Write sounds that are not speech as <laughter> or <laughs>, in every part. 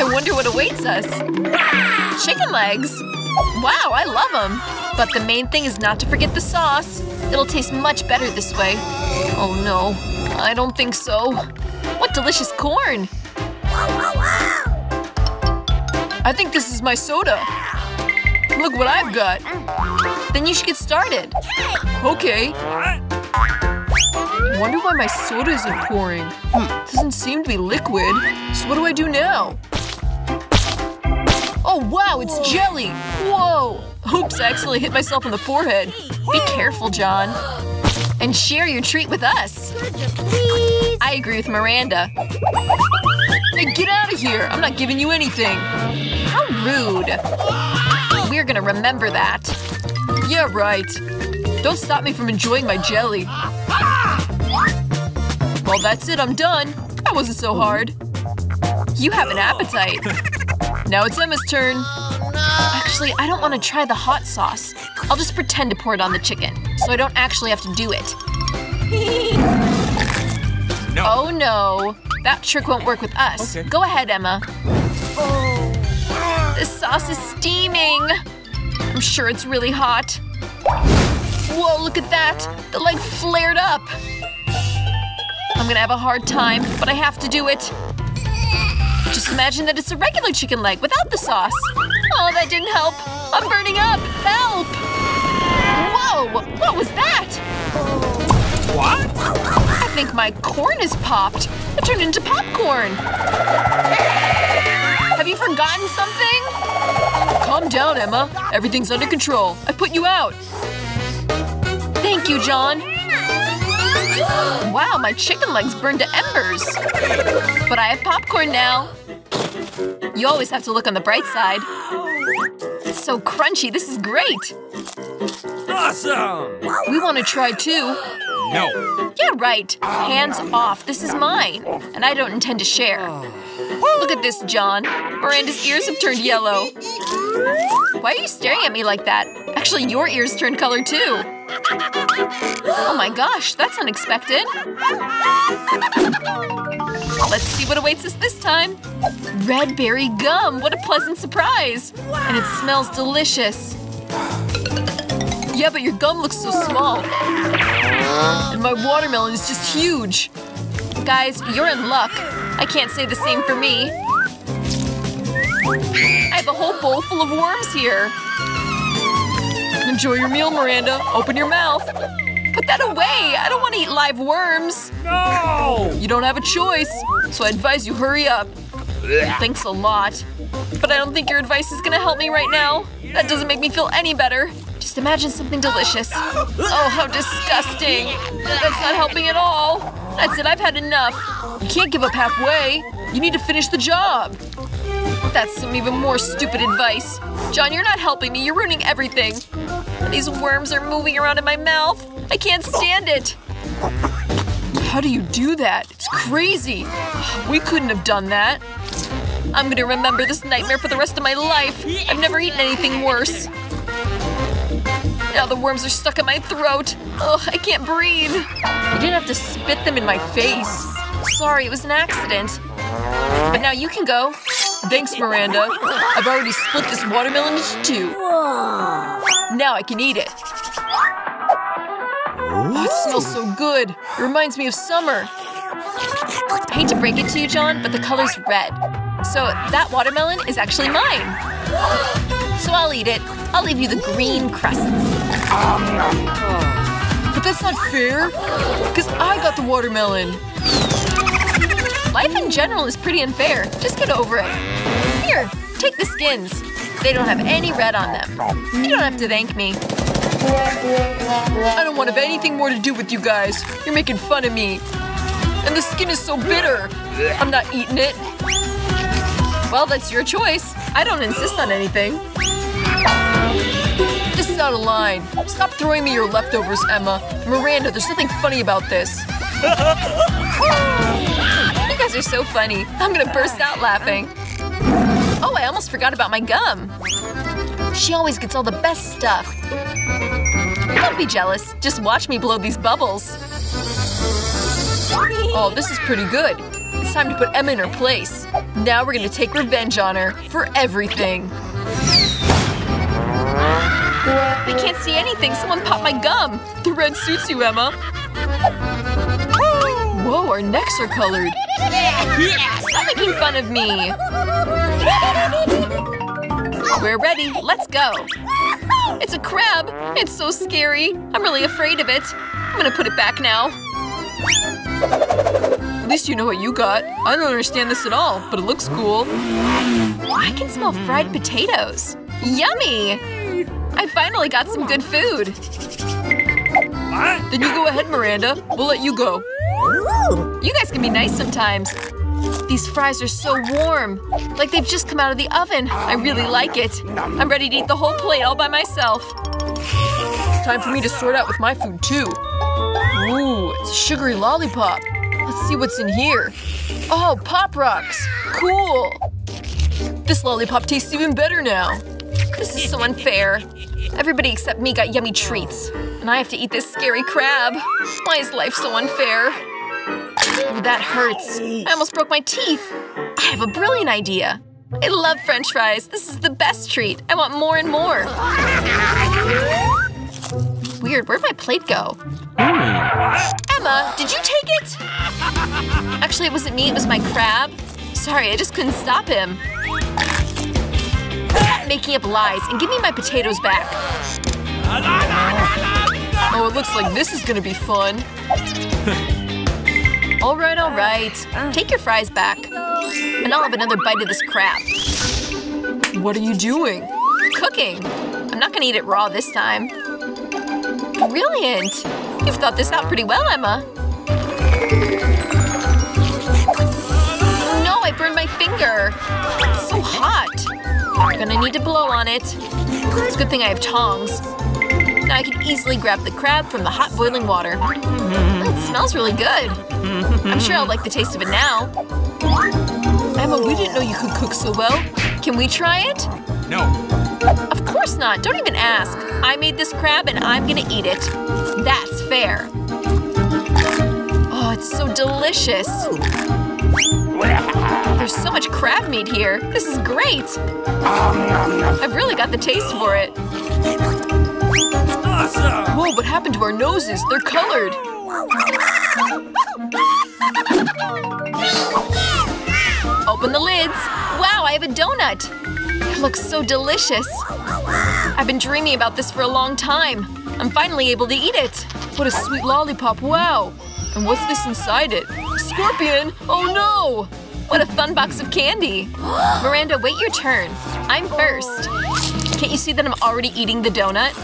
I wonder what awaits us. Chicken legs. Wow, I love them. But the main thing is not to forget the sauce. It'll taste much better this way. Oh no, I don't think so. What delicious corn! I think this is my soda. Look what I've got. Then you should get started. Okay. Wonder why my soda isn't pouring. Hmm, doesn't seem to be liquid. So what do I do now? Oh wow, it's jelly! Whoa! Oops, I accidentally hit myself in the forehead. Be careful, John. And share your treat with us. I agree with Miranda. Hey, get out of here! I'm not giving you anything. How rude. We're gonna remember that. Yeah, right. Don't stop me from enjoying my jelly. Well, that's it, I'm done. That wasn't so hard. You have an appetite. <laughs> Now it's Emma's turn. Actually, I don't want to try the hot sauce. I'll just pretend to pour it on the chicken, so I don't actually have to do it. No. Oh no. That trick won't work with us. Okay. Go ahead, Emma. This sauce is steaming. I'm sure it's really hot. Whoa, look at that. The leg flared up. I'm gonna have a hard time, but I have to do it. Just imagine that it's a regular chicken leg without the sauce. Oh, that didn't help. I'm burning up. Help! Whoa! What was that? What? I think my corn is popped. It turned into popcorn. Have you forgotten something? Calm down, Emma. Everything's under control. I put you out. Thank you, John. Wow, my chicken legs burned to embers. But I have popcorn now. You always have to look on the bright side. It's so crunchy. This is great. Awesome! We want to try too. No. Yeah, right. Hands off. This is mine. And I don't intend to share. Look at this, John. Miranda's ears have turned yellow. Why are you staring at me like that? Actually, your ears turned color too. Oh my gosh, that's unexpected. Let's see what awaits us this time. Red berry gum. What a pleasant surprise. And it smells delicious. Yeah, but your gum looks so small. And my watermelon is just huge. Guys, you're in luck. I can't say the same for me. I have a whole bowl full of worms here. Enjoy your meal, Miranda. Open your mouth. Put that away. I don't want to eat live worms. No! You don't have a choice, so I advise you hurry up. Thanks a lot. But I don't think your advice is gonna help me right now. That doesn't make me feel any better. Just imagine something delicious. Oh, how disgusting. That's not helping at all. That's it, I've had enough. You can't give up halfway. You need to finish the job. That's some even more stupid advice. John, you're not helping me. You're ruining everything. These worms are moving around in my mouth. I can't stand it. How do you do that? It's crazy. We couldn't have done that. I'm gonna remember this nightmare for the rest of my life. I've never eaten anything worse. Now the worms are stuck in my throat. Ugh, I can't breathe. You didn't have to spit them in my face. Sorry, it was an accident. But now you can go. Thanks, Miranda. I've already split this watermelon into two. Now I can eat it. Oh, it smells so good. It reminds me of summer. I hate to break it to you, John, but the color's red. So that watermelon is actually mine. So I'll eat it. I'll leave you the green crusts. But that's not fair, because I got the watermelon. Life in general is pretty unfair. Just get over it. Here, take the skins. They don't have any red on them. You don't have to thank me. I don't want to have anything more to do with you guys. You're making fun of me. And the skin is so bitter. I'm not eating it. Well, that's your choice. I don't insist on anything. This is out of line. Stop throwing me your leftovers, Emma. Miranda, there's nothing funny about this. <laughs> You guys are so funny. I'm gonna burst out laughing. I almost forgot about my gum. She always gets all the best stuff. Don't be jealous. Just watch me blow these bubbles. Oh, this is pretty good. It's time to put Emma in her place. Now we're gonna take revenge on her for everything. I can't see anything. Someone popped my gum. The red suits you, Emma. Whoa, our necks are colored. Stop making fun of me. We're ready. Let's go. It's a crab. It's so scary. I'm really afraid of it. I'm gonna put it back now. At least you know what you got. I don't understand this at all, but it looks cool. I can smell fried potatoes. Yummy! I finally got some good food. What? Then you go ahead, Miranda. We'll let you go. You guys can be nice sometimes. These fries are so warm. Like they've just come out of the oven. I really like it. I'm ready to eat the whole plate all by myself. It's time for me to sort out with my food too. Ooh, it's a sugary lollipop. Let's see what's in here. Oh, Pop Rocks! Cool! This lollipop tastes even better now. This is so unfair. Everybody except me got yummy treats. And I have to eat this scary crab. Why is life so unfair? That hurts. I almost broke my teeth. I have a brilliant idea. I love french fries. This is the best treat. I want more and more. Weird, where'd my plate go? Emma, did you take it? Actually, it wasn't me, it was my crab. Sorry, I just couldn't stop him. Stop making up lies and give me my potatoes back. Oh, it looks like this is gonna be fun. <laughs> all right, all right. Take your fries back. And I'll have another bite of this crab. What are you doing? Cooking. I'm not gonna eat it raw this time. Brilliant! You've thought this out pretty well, Emma. No, I burned my finger. It's so hot. I'm gonna need to blow on it. It's a good thing I have tongs. Now I can easily grab the crab from the hot boiling water. Mm-hmm. It smells really good. Mm-hmm. I'm sure I'll like the taste of it now. Emma, we didn't know you could cook so well. Can we try it? No. Of course not. Don't even ask. I made this crab and I'm gonna eat it. That's fair. Oh, it's so delicious. There's so much crab meat here. This is great. I've really got the taste for it. Whoa, what happened to our noses? They're colored. Open the lids. Wow, I have a donut. It looks so delicious. I've been dreaming about this for a long time. I'm finally able to eat it. What a sweet lollipop, wow. And what's this inside it? Scorpion! Oh no! What a fun box of candy. Miranda, wait your turn. I'm first. Can't you see that I'm already eating the donut?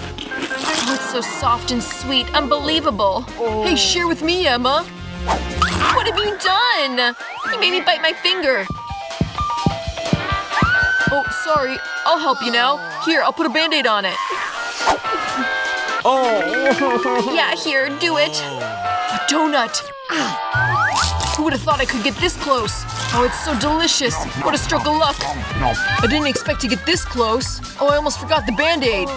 Oh, it's so soft and sweet. Unbelievable. Hey, share with me, Emma. What have you done? You made me bite my finger. Oh, sorry. I'll help you now. Here, I'll put a band-aid on it. Oh! Yeah, here, do it. A donut. Who would have thought I could get this close? Oh, it's so delicious. What a stroke of luck. I didn't expect to get this close. Oh, I almost forgot the band-aid.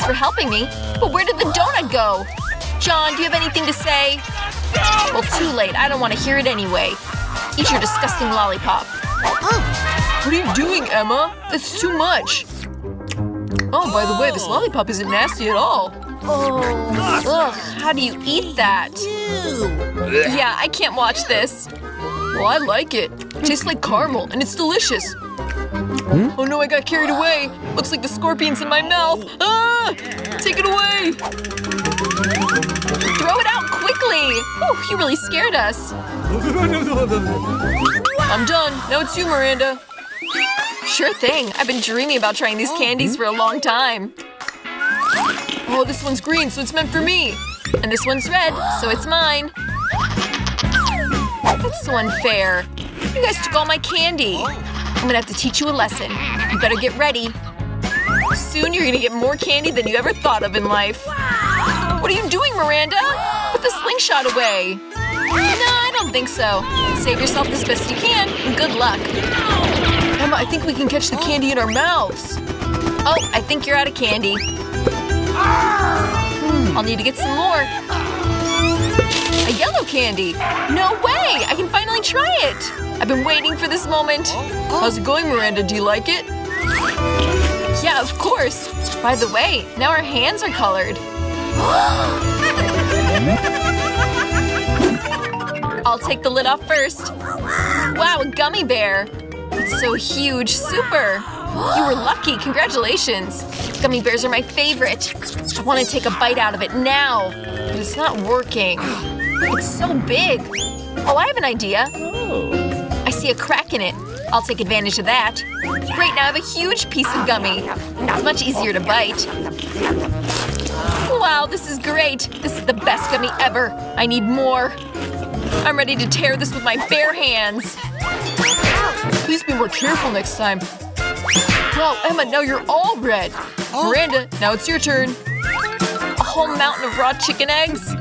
Thanks for helping me. But where did the donut go? John, do you have anything to say? Well, too late. I don't want to hear it anyway. Eat your disgusting lollipop. What are you doing, Emma? That's too much. Oh, by the way, this lollipop isn't nasty at all. Oh, ugh, how do you eat that? Yeah, I can't watch this. Well, I like it. It tastes like caramel, and it's delicious. Oh no, I got carried away. Looks like the scorpion's in my mouth. Ah! Take it away! Throw it out quickly! Whew, you really scared us. I'm done. Now it's you, Miranda. Sure thing. I've been dreaming about trying these candies for a long time. Oh, this one's green, so it's meant for me. And this one's red, so it's mine. That's so unfair. You guys took all my candy. I'm gonna have to teach you a lesson. You better get ready. Soon you're gonna get more candy than you ever thought of in life. What are you doing, Miranda? Put the slingshot away. No, I don't think so. Save yourself as best you can, and good luck. Emma, I think we can catch the candy in our mouths. Oh, I think you're out of candy. Hmm, I'll need to get some more. A yellow candy! No way! I can finally try it! I've been waiting for this moment. How's it going, Miranda? Do you like it? Yeah, of course. By the way, now our hands are colored. <gasps> I'll take the lid off first. Wow, a gummy bear. It's so huge. Super. You were lucky. Congratulations. Gummy bears are my favorite. I want to take a bite out of it now. But it's not working. It's so big. Oh, I have an idea. Oh. I see a crack in it. I'll take advantage of that. Great, now I have a huge piece of gummy. It's much easier to bite. Wow, this is great. This is the best gummy ever. I need more. I'm ready to tear this with my bare hands. Please be more careful next time. Wow, Emma, now you're all red. Oh. Miranda, now it's your turn. A whole mountain of raw chicken eggs?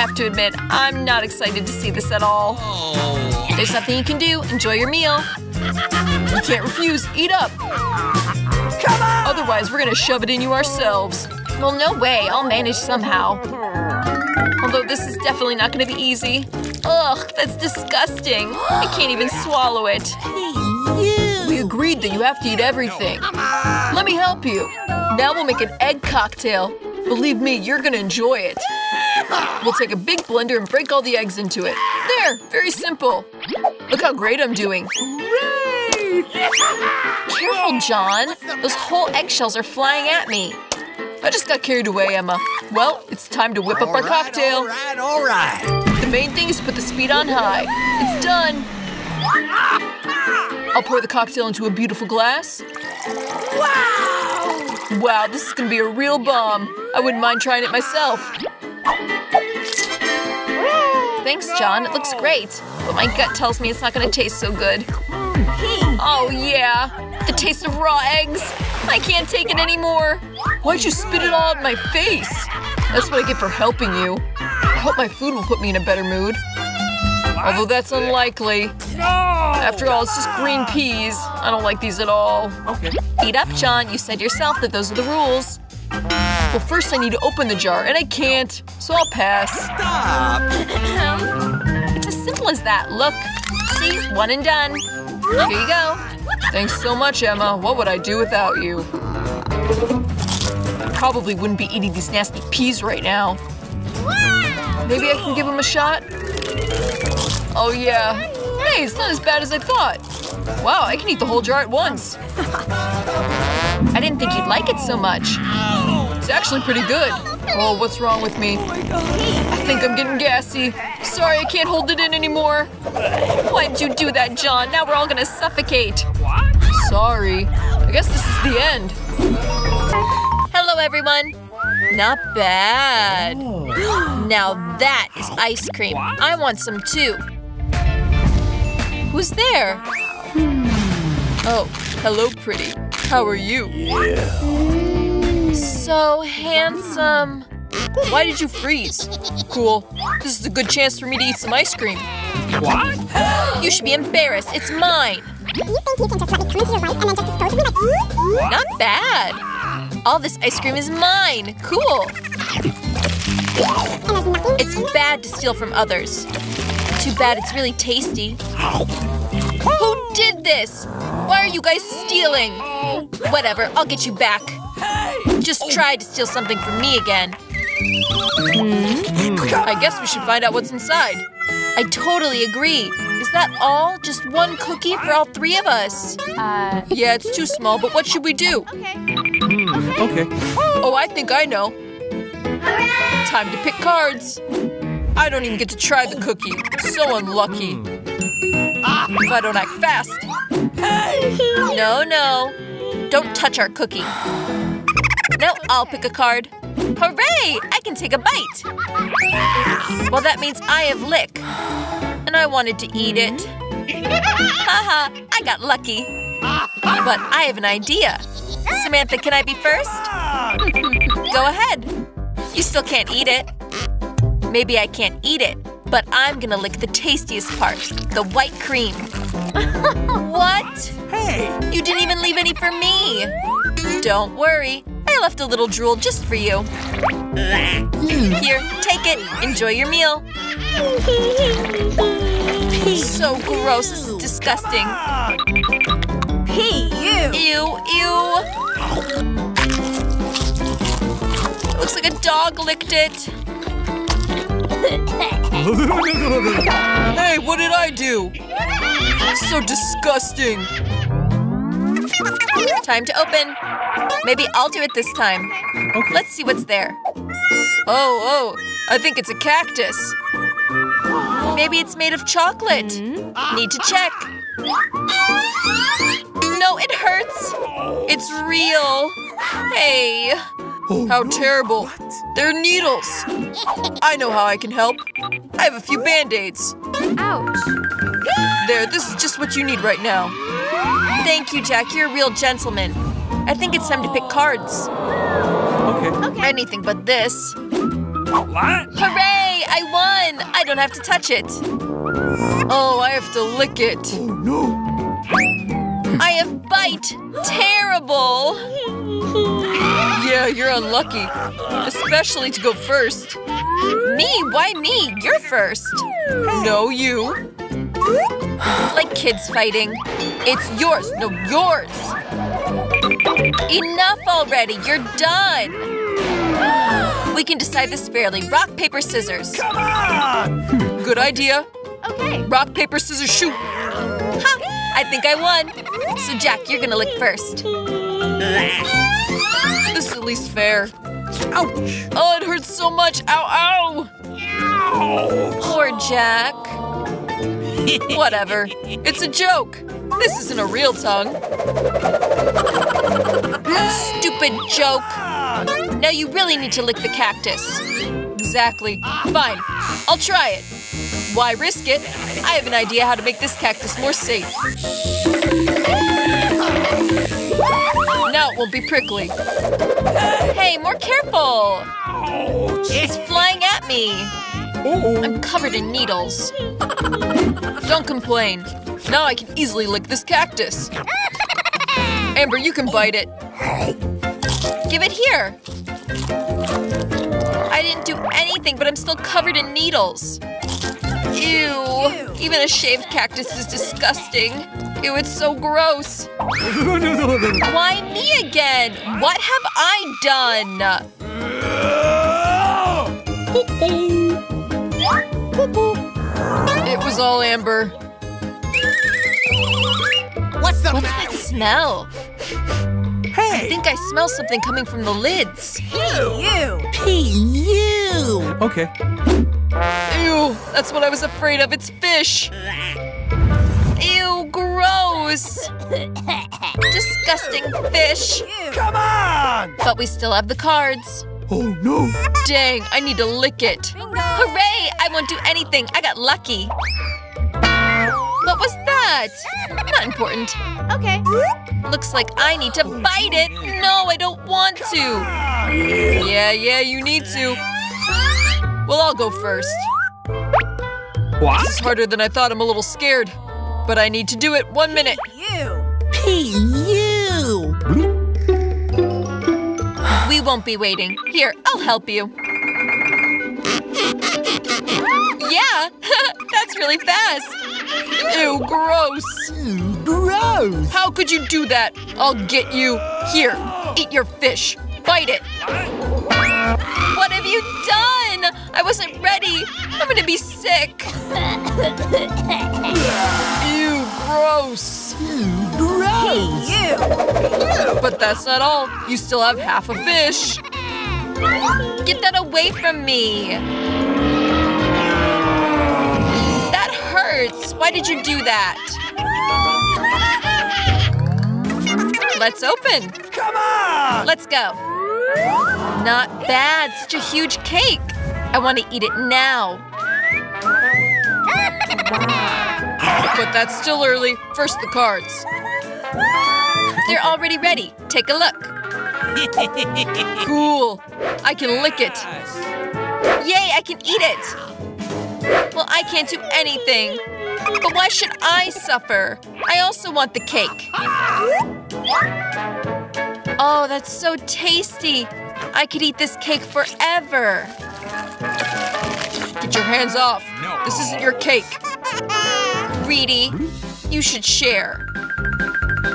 I have to admit, I'm not excited to see this at all. Oh. There's nothing you can do. Enjoy your meal. You can't refuse. Eat up. Come on! Otherwise, we're gonna shove it in you ourselves. Well, no way. I'll manage somehow. Although this is definitely not gonna be easy. Ugh, that's disgusting. I can't even swallow it. We agreed that you have to eat everything. Let me help you. Now we'll make an egg cocktail. Believe me, you're gonna enjoy it. We'll take a big blender and break all the eggs into it. There, very simple. Look how great I'm doing. Careful, John. Those whole eggshells are flying at me. I just got carried away, Emma. Well, it's time to whip up our cocktail. All right, all right. The main thing is to put the speed on high. It's done. I'll pour the cocktail into a beautiful glass. Wow! Wow, this is gonna be a real bomb. I wouldn't mind trying it myself. Thanks, John. It looks great. But my gut tells me it's not gonna taste so good. Oh, yeah. The taste of raw eggs. I can't take it anymore. Why'd you spit it all in my face? That's what I get for helping you. I hope my food will put me in a better mood. Although that's unlikely. No! After all, it's just green peas. I don't like these at all. Okay. Eat up, John. You said yourself that those are the rules. Well, first I need to open the jar, and I can't, so I'll pass. Stop. It's as simple as that. Look. See? One and done. Here you go. Thanks so much, Emma. What would I do without you? Probably wouldn't be eating these nasty peas right now. Maybe I can give them a shot? Oh, yeah. Hey, it's not as bad as I thought. Wow, I can eat the whole jar at once. I didn't think you'd like it so much. It's actually pretty good. Oh, what's wrong with me? I think I'm getting gassy. Sorry, I can't hold it in anymore. Why'd you do that, John? Now we're all gonna suffocate. Sorry. I guess this is the end. Hello, everyone. Not bad. Now that is ice cream. I want some too. Who's there? Oh, hello, pretty. How are you? So handsome. Why did you freeze? Cool. This is a good chance for me to eat some ice cream. What? <gasps> You should be embarrassed. It's mine. You think you can just let me come into your life and then just dispose of me like Not bad. All this ice cream is mine. Cool. and there's nothing It's bad to steal from others. Too bad it's really tasty. Who did this? Why are you guys stealing? Whatever, I'll get you back. Just try to steal something from me again. Hmm? I guess we should find out what's inside. I totally agree. Is that all? Just one cookie for all three of us? Uh, yeah, it's too small, but what should we do? Okay. Oh, I think I know. Time to pick cards. I don't even get to try the cookie. So unlucky. If I don't act fast. No, no. Don't touch our cookie. No, I'll pick a card. Hooray! I can take a bite. Well, that means I have lick. And I wanted to eat it. Haha, I got lucky. But I have an idea. Samantha, can I be first? Go ahead. You still can't eat it. Maybe I can't eat it, but I'm gonna lick the tastiest part, the white cream. <laughs> what? Hey. You didn't even leave any for me. Don't worry. I I left a little drool just for you. Here, take it. Enjoy your meal. So gross. This is disgusting. Hey, you! Ew, ew. Looks like a dog licked it. Hey, what did I do? So disgusting. Time to open. Maybe I'll do it this time. Okay. Let's see what's there. Oh, oh, I think it's a cactus. Maybe it's made of chocolate. Hmm? Need to check. No, it hurts. It's real. Hey. Oh, how terrible. They're needles. I know how I can help. I have a few band-aids. Ouch! There, this is just what you need right now. Thank you, Jack. You're a real gentleman. I think it's time to pick cards. Okay. Anything but this. What? Hooray! I won! I don't have to touch it. Oh, I have to lick it. Oh no. I have bite. Terrible. Yeah, you're unlucky. Especially to go first. Me? Why me? You're first. No, you. Like kids fighting. It's yours. No, yours. Enough already. You're done. We can decide this fairly. Rock, paper, scissors. Come on. Good idea. Okay. Rock, paper, scissors, shoot. Ha! I think I won. So, Jack, you're gonna lick first. This is at least fair. Ouch. Oh, it hurts so much. Ow, ow. Poor Jack. <laughs> Whatever. It's a joke. This isn't a real tongue. Stupid joke. Now you really need to lick the cactus. Exactly. Fine. I'll try it. Why risk it? I have an idea how to make this cactus more safe. Now it won't be prickly. Hey, more careful! It's flying at me. I'm covered in needles. Don't complain. Now I can easily lick this cactus. <laughs> Amber, you can bite it. Give it here. I didn't do anything, but I'm still covered in needles. Ew. Even a shaved cactus is disgusting. Ew, it's so gross. <laughs> Why me again? What have I done? <laughs> It was all Amber. What's the What's that smell? Hey! I think I smell something coming from the lids. You! you! Okay. Ew, that's what I was afraid of. It's fish. Ew, gross. <laughs> Disgusting fish. Come on! But we still have the cards. Oh no. Dang, I need to lick it. Oh, Hooray! I won't do anything. I got lucky. What was that? Not important. Okay. Looks like I need to bite it. No, I don't want to. Yeah, yeah, you need to. Well, I'll go first. What? This is harder than I thought. I'm a little scared. But I need to do it. One minute. You! you! We won't be waiting. Here, I'll help you. <laughs> Yeah, <laughs> that's really fast. Ew, gross. Ew, gross! How could you do that? I'll get you. Here, eat your fish. Bite it. What have you done? I wasn't ready. I'm gonna be sick. Ew, gross. Ew, Gross! You! But that's not all. You still have half a fish. Get that away from me. Why did you do that? Let's open. Come on! Let's go. Not bad. Such a huge cake. I want to eat it now. But that's still early. First, the cards. They're already ready. Take a look. <laughs> Cool. I can lick it. Yay, I can eat it. Well, I can't do anything. But why should I suffer? I also want the cake. Oh, that's so tasty. I could eat this cake forever. Get your hands off. This isn't your cake. Greedy. You should share.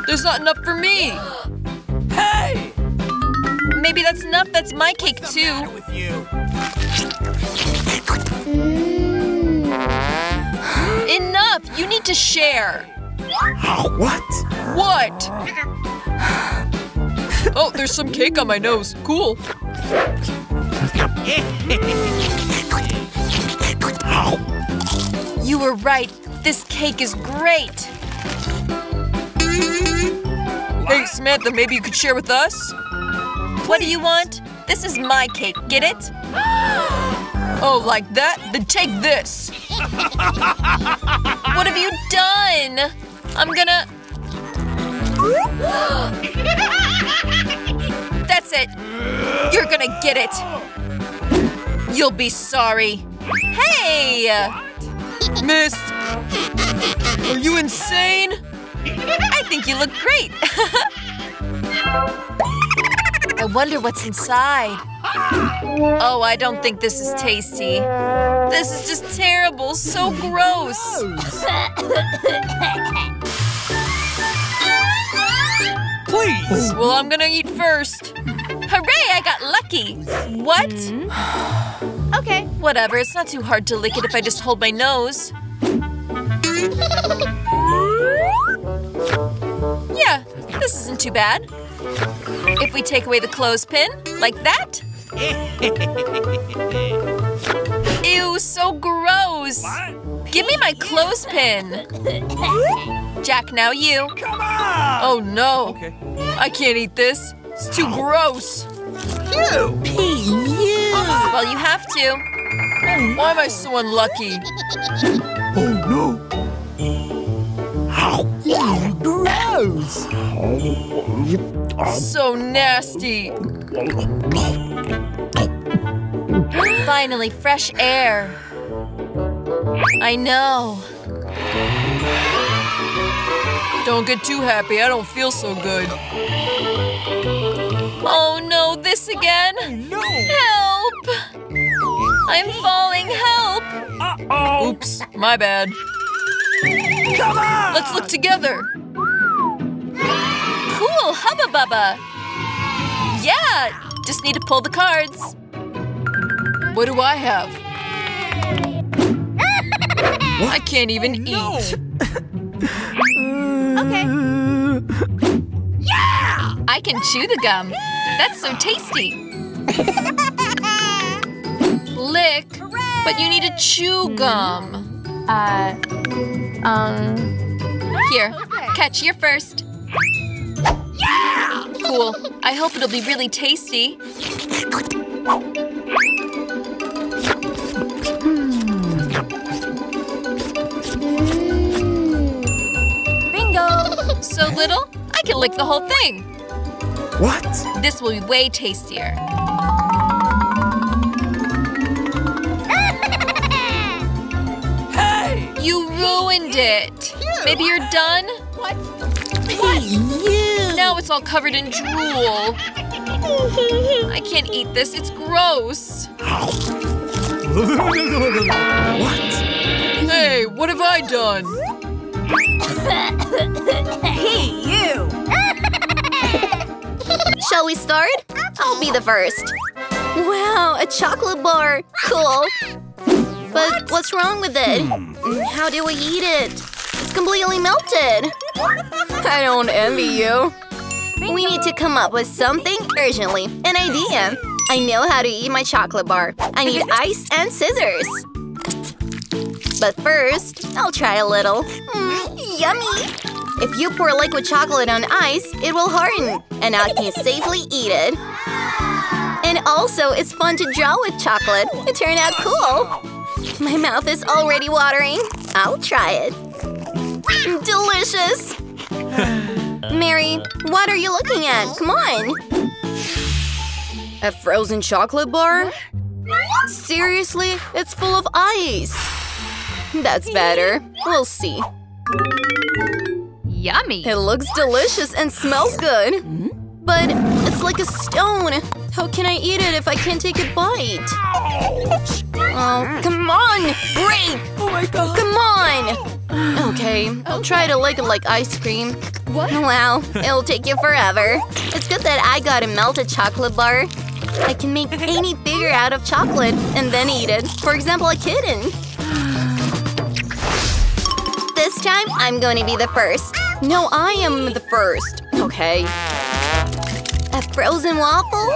There's not enough for me. Hey! Maybe that's enough. That's my cake too. Enough. You need to share. What? What? Oh, there's some cake on my nose. Cool. You were right. This cake is great. Hey, Samantha, maybe you could share with us? What do you want? This is my cake. Get it? <gasps> Oh, like that? Then take this. What have you done? I'm gonna. That's it. You're gonna get it. You'll be sorry. Hey! Miss! Are you insane? I think you look great. <laughs> I wonder what's inside. Oh, I don't think this is tasty. This is just terrible, so gross. Please! Well, I'm gonna eat first. Hooray, I got lucky. What? Mm-hmm. Okay. Whatever, it's not too hard to lick it if I just hold my nose. Yeah, this isn't too bad. If we take away the clothespin, like that. <laughs> Ew, so gross. Give me my clothespin. Jack, now you. Come on! Oh no, Okay. I can't eat this. It's too gross. Hey, you! Well, you have to. Why am I so unlucky? Oh no! Ew, gross! So nasty. <laughs> Finally, fresh air. I know. Don't get too happy. I don't feel so good. Oh no, this again? Oh, no! Help! I'm falling. Help! Uh-oh! Oops, my bad. Come on! Let's look together. Cool, Hubba Bubba. Yeah, just need to pull the cards. What do I have? <laughs> I can't even eat. <laughs> Okay. Yeah! I can chew the gum. That's so tasty. <laughs> Lick, but you need to chew gum. Uh. Um. Here, catch your first. Yeah! Cool. I hope it'll be really tasty. So little, I can lick the whole thing. What? This will be way tastier. Hey! You ruined it. Maybe you're done? Hey, you! Now it's all covered in drool. I can't eat this. It's gross. what? Hey, what have I done? Hey, you. <laughs> Shall we start? I'll be the first. Wow, a chocolate bar. Cool. But what's wrong with it? Mm, How do we eat it? It's completely melted. I don't envy you. We need to come up with something urgently. An idea. I know how to eat my chocolate bar. I need <laughs> ice and scissors. But first, I'll try a little. Mm, yummy! If you pour liquid chocolate on ice, it will harden, and I can safely eat it. And also, it's fun to draw with chocolate. It turned out cool. My mouth is already watering. I'll try it. Delicious! <laughs> Mary, what are you looking at? Come on! A frozen chocolate bar? Seriously? It's full of ice. That's better. We'll see. Yummy. It looks delicious and smells good. But it's like a stone. How can I eat it if I can't take a bite? Oh, come on! Break! Oh my god. Come on! Okay, I'll try to lick it like ice cream. What? Wow, it'll take you forever. It's good that I got a melted chocolate bar. I can make <laughs> any figure out of chocolate and then eat it. For example, a kitten. This time, I'm going to be the first. No, I am the first. Okay. A frozen waffle?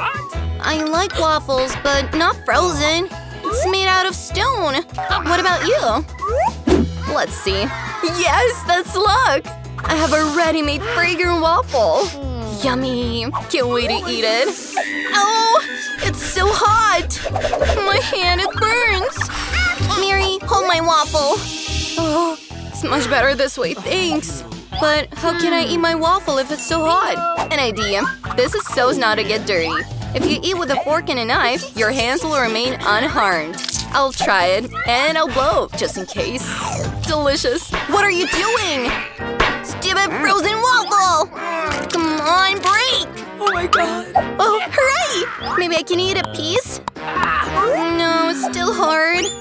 I like waffles, but not frozen. It's made out of stone. What about you? Let's see. Yes, that's luck! I have a ready-made fragrant waffle. Yummy. Can't wait to eat it. Oh, it's so hot. My hand, it burns. Mary, hold my waffle. Oh, it's much better this way, thanks. But how can I eat my waffle if it's so hot? An idea. This is so as not to get dirty. If you eat with a fork and a knife, your hands will remain unharmed. I'll try it, and I'll blow, just in case. Delicious. What are you doing? Stupid frozen waffle! Come on, break! Oh my god. Oh, hooray! Maybe I can eat a piece? No, it's still hard. <laughs>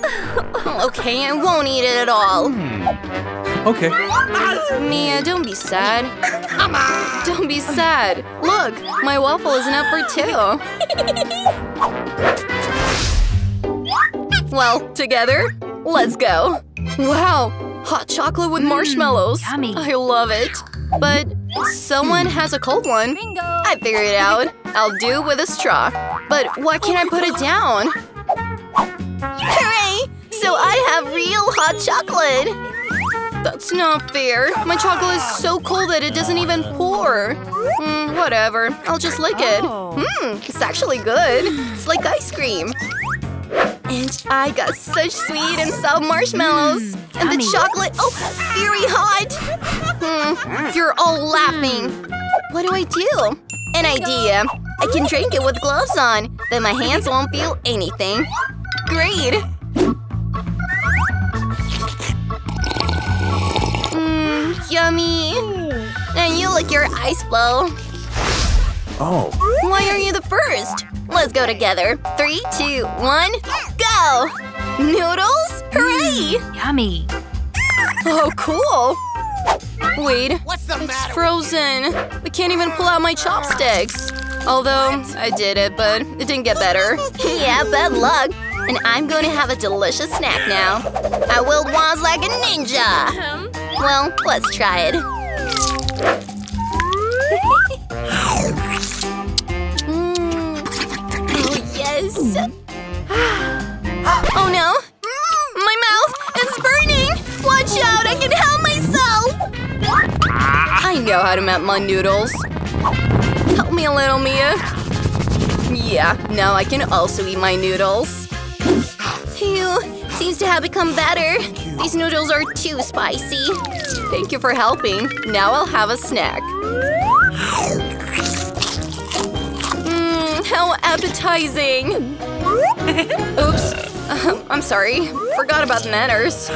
Okay, I won't eat it at all. Hmm. Okay. Mia, don't be sad. Don't be sad. Look, my waffle isn't up for two. Well, together, let's go. Wow, hot chocolate with mm, marshmallows. yummy. I love it. But someone has a cold one. Bingo. I figured it out. I'll do with a straw. But why can't I put it down? Hooray! So I have real hot chocolate! That's not fair. My chocolate is so cold that it doesn't even pour. Hmm, whatever. I'll just lick it. Hmm, it's actually good. It's like ice cream. And I got such sweet and soft marshmallows. and the chocolate, oh, very hot. Hmm, you're all laughing. What do I do? An idea. I can drink it with gloves on. Then my hands won't feel anything. Great. Yummy. And you lick your ice blow. Oh. Why are you the first? Let's go together. Three, two, one, go! Noodles? Hooray! Mm, yummy. Oh, cool! Wait, it's frozen. I can't even pull out my chopsticks. Although, I did it, but it didn't get better. <laughs> yeah, bad luck. And I'm going to have a delicious snack now. I will was like a ninja. Um, Well, let's try it. <laughs> Mm. Oh, yes. <gasps> oh, no. My mouth! It's burning! Watch out! I can help myself! I know how to melt my noodles. Help me a little, Mia. Yeah, now I can also eat my noodles. Phew, seems to have become better. These noodles are too spicy. Thank you for helping. Now I'll have a snack. Mmm, how appetizing. <laughs> Oops. Uh, I'm sorry. Forgot about the manners.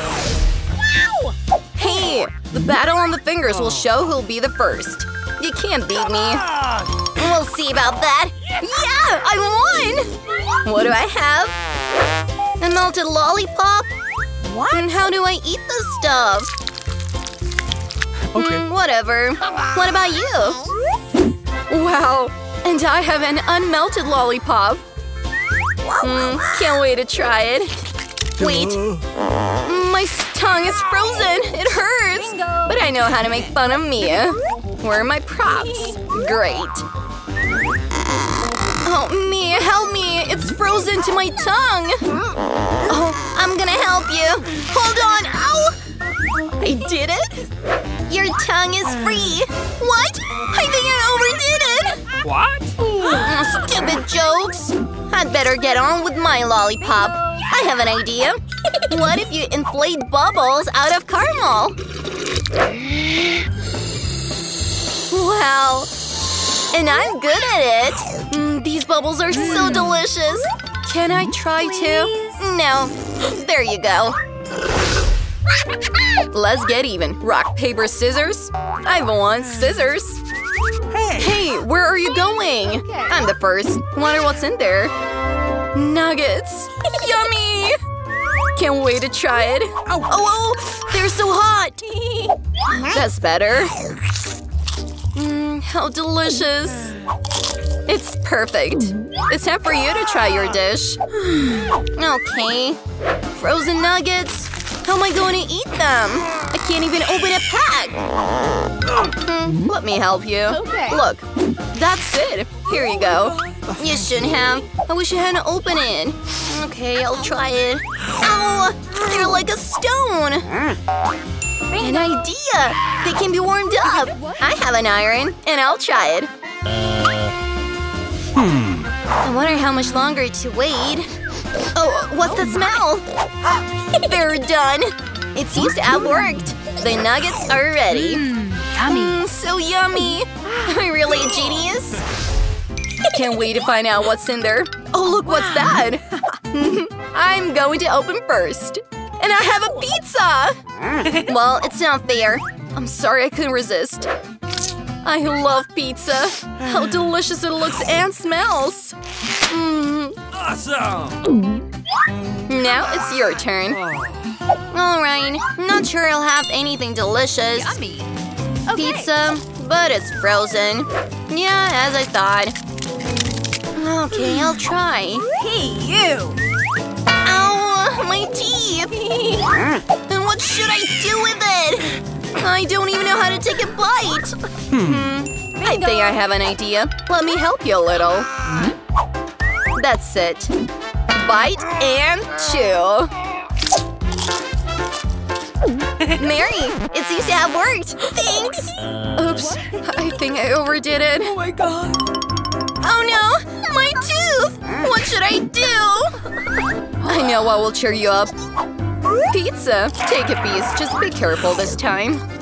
Hey! The battle on the fingers will show who'll be the first. You can't beat me. We'll see about that. Yeah! I won! What do I have? A melted lollipop? What? And how do I eat this stuff? Okay. Hmm, whatever. What about you? Wow. And I have an unmelted lollipop. Hmm, can't wait to try it. Wait. My tongue is frozen. It hurts. But I know how to make fun of Mia. Where are my props? Great. Oh, me, help me. It's frozen to my tongue. Oh, I'm gonna help you. Hold on. Ow! I did it. Your tongue is free. What? I think I overdid it. What? Mm, Stupid jokes! I'd better get on with my lollipop. I have an idea. <laughs> What if you inflate bubbles out of caramel? Wow. And I'm good at it. Mm, these bubbles are so hmm. delicious. Can I try too? No. <gasps> There you go. <laughs> Let's get even. Rock, paper, scissors. I want scissors. Hey, hey where are you going? I'm the first. Wonder what's in there. Nuggets. <laughs> Yummy! Can't wait to try it. Oh, oh, they're so hot. <laughs> That's better. Mmm, how delicious. Mm. It's perfect. It's time for you to try your dish. <sighs> Okay. Frozen nuggets. How am I going to eat them? I can't even open a pack. Hmm, let me help you. Okay. Look, that's it. Here you go. You shouldn't have. I wish you hadn't opened it. Okay, I'll try it. Ow! They're like a stone. An idea! They can be warmed up. I have an iron, and I'll try it. Hmm. I wonder how much longer to wait. Oh, what's the smell? <laughs> They're done. It seems to have worked. The nuggets are ready. Mmm, so yummy. Am <laughs> I really a genius? Can't wait to find out what's in there. Oh, look, what's that? <laughs> I'm going to open first. And I have a pizza! Hmm. well, it's not fair. I'm sorry I couldn't resist. I love pizza. How delicious it looks and smells. Mm. Awesome! Now it's your turn. Alright, not sure I'll have anything delicious. Yummy. Pizza, but it's frozen. Yeah, as I thought. Okay, I'll try. Hey, you. Ow, my teeth! and <laughs> what should I do with it? I don't even know how to take a bite. Hmm. I think I have an idea. Let me help you a little. That's it. Bite and chew. Mary, it seems to have worked. Thanks. Oops, I think I overdid it. Oh my god. Oh no, my tooth! What should I do? I know what will cheer you up. Pizza. Take a piece. Just be careful this time.